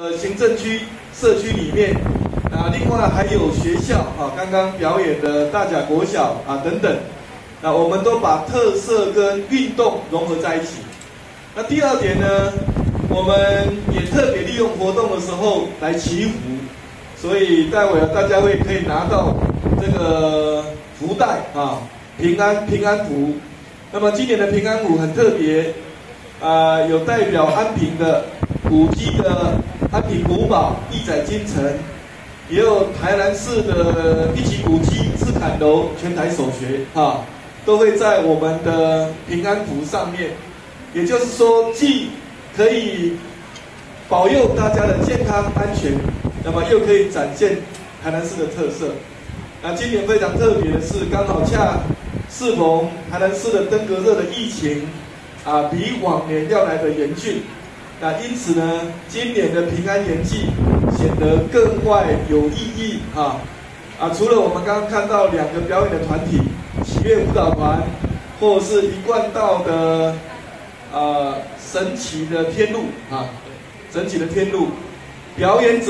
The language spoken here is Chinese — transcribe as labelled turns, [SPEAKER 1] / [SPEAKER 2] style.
[SPEAKER 1] 呃，行政区、社区里面啊，另外还有学校啊，刚刚表演的大甲国小啊等等，那我们都把特色跟运动融合在一起。那第二点呢，我们也特别利用活动的时候来祈福，所以待会大家会可以拿到这个福袋啊，平安平安福。那么今年的平安福很特别，啊，有代表安平的古迹的。安平古堡、义载金城，也有台南市的一级古迹赤坎楼，全台首学啊，都会在我们的平安符上面。也就是说，既可以保佑大家的健康安全，那么又可以展现台南市的特色。那今年非常特别的是，刚好恰适逢台南市的登革热的疫情啊，比往年要来的严峻。那因此呢，今年的平安年祭显得更外有意义啊！啊，除了我们刚刚看到两个表演的团体，喜悦舞蹈团，或是一贯道的啊神奇的天路啊，神奇的天路表演者。